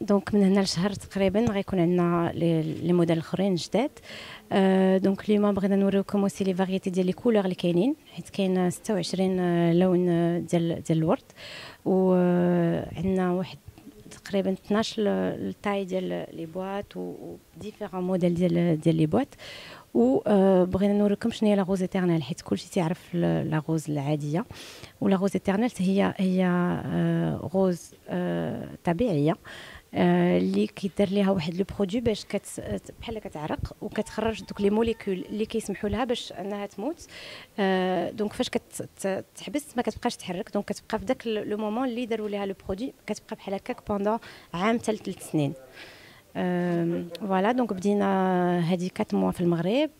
donc من هنا لشهر تقريبا غيكون عندنا les modèles آخرين جداد. donc اليوم بغينا نوريكم aussi les variétés ديال les couleurs اللي كاينين. حيت كاين 26 لون ديال ديال الورد. وعندنا واحد تقريبا 12 ال taille ديال les boîtes و différents modèles ديال ديال les boîtes. وبغينا نوريكم شنو هي la rose éternelle حيت كلشي تيعرف la rose العادية. و la rose éternelle هي هي rose طبيعية. اللي كيدار ليها واحد le produit باش كت بحال كتعرق وكتخرج دوك les molécules اللي كيسمحوا لها باش أنها تموت. donc فاش كتحبس ما كتبقاش تحرك donc كتبقى في داك le moment اللي داروا ليها le produit كتبقى بحال هكاك pendant عام حتى ثلاث سنين. voilà donc بدينا هذه 4 mois في المغرب.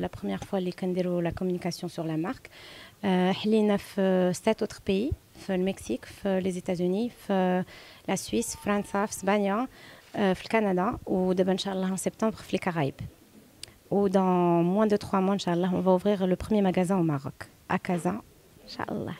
la première fois اللي كنديروا la communication sur la marque حلينا في ستات اوتر بيي في المكسيك في لي زيتازوني في لا سويس فرنسا في اسبانيا في كندا ودابا ان شاء الله en سبتمبر في لي كارايب و dans moins de 3 mois ان شاء الله on va ouvrir le premier magasin au Maroc à Casa ان شاء الله